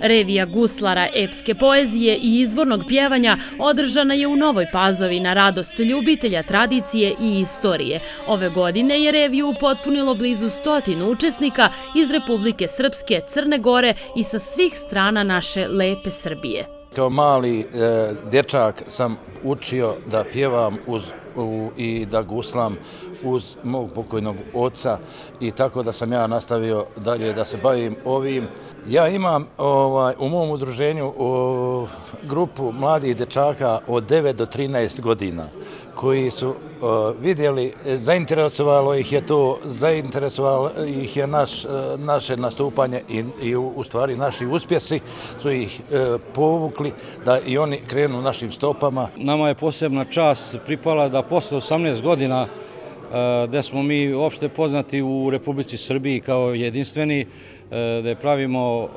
Revija guslara epske poezije i izvornog pjevanja održana je u Novoj Pazovi na radost ljubitelja tradicije i istorije. Ove godine je reviju upotpunilo blizu stotinu učesnika iz Republike Srpske, Crne Gore i sa svih strana naše lepe Srbije. Kao mali e, dječak sam učio da pjevam uz i da guslam uz mog pokojnog oca i tako da sam ja nastavio dalje da se bavim ovim. Ja imam ovaj, u mom udruženju grupu mladih dečaka od 9 do 13 godina koji su vidjeli, zainteresovalo ih je to, zainteresovalo ih je naš, e, naše nastupanje i i u stvari naši uspjesi su ih e, povukli da i oni krenu našim stopama. Nama je posebna čas pripala da posle 18 godina gde smo mi uopšte poznati u Republici Srbiji kao jedinstveni, gde pravimo e,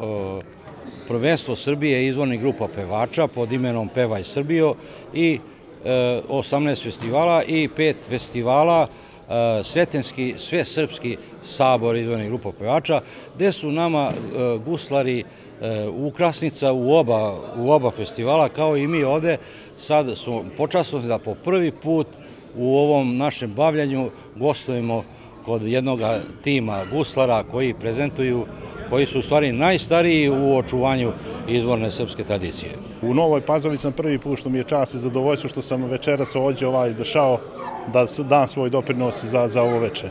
prvenstvo Srbije izvornih grupa pevača pod imenom Pevaj Srbijo i e, 18 festivala i pet festivala Svetenski, sve srpski sabor izvanih grupa pevača, gde su nama e, guslari e, ukrasnica u oba festivala, kao i mi ovde, sad smo počasnosti da po prvi put u ovom našem bavljanju gostujemo kod jednog tima guslara koji prezentuju, koji su u stvari najstariji u očuvanju izvorne srpske tradicije. U Novoj Pazovi sam prvi put što mi je čast i zadovoljstvo što sam večeras ovdje ovaj došao da dam svoj doprinos za ovo večer.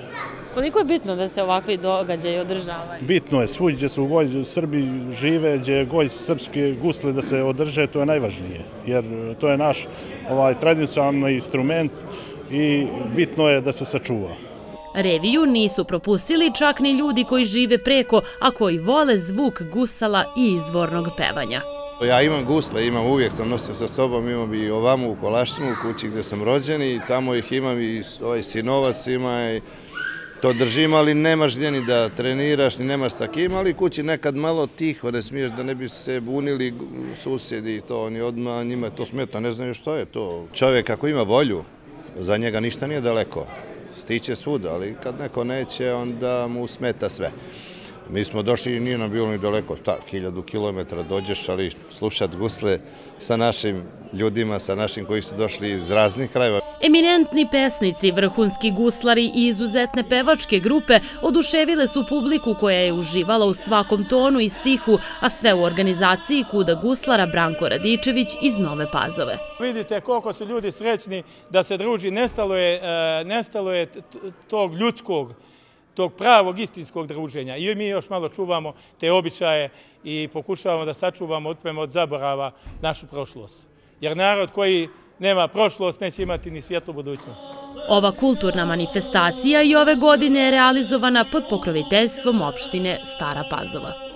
Koliko je bitno da se ovakvi događaj održavaju? Bitno je, svuđi gdje su u Srbi žive, gdje je goj srpske gusle da se održe, to je najvažnije. Jer to je naš ovaj, tradicionalni instrument i bitno je da se sačuva. Reviju nisu propustili čak ni ljudi koji žive preko, a koji vole zvuk gusala i izvornog pevanja. Ja imam gusle, imam uvijek, sam nosio sa sobom, imam i ovamo u Kolaštinu, u kući gdje sam rođen i tamo ih imam i ovaj sinovac ima i to držim, ali nemaš gdje ni da treniraš, ni nemaš sa kim, ali kući nekad malo tiho, ne smiješ da ne bi se bunili susjedi i to, oni odmah njima to smeta, ne znaju što je to. Čovjek ako ima volju, za njega ništa nije daleko, stiće svuda, ali kad neko neće, onda mu smeta sve. Mi smo došli i nije nam bilo ni daleko, ta, hiljadu kilometra dođeš, ali slušat gusle sa našim ljudima, sa našim koji su došli iz raznih krajeva. Eminentni pesnici, vrhunski guslari i izuzetne pevačke grupe oduševile su publiku koja je uživala u svakom tonu i stihu, a sve u organizaciji Kuda guslara Branko Radičević iz Nove Pazove. Vidite koliko su ljudi srećni da se druži, nestalo je e, tog ljudskog tog pravog istinskog druženja. I mi još malo čuvamo te običaje i pokušavamo da sačuvamo otpremo od zaborava našu prošlost. Jer narod koji nema prošlost neće imati ni svjetlu budućnost. Ova kulturna manifestacija i ove godine je realizovana pod pokroviteljstvom opštine Stara Pazova.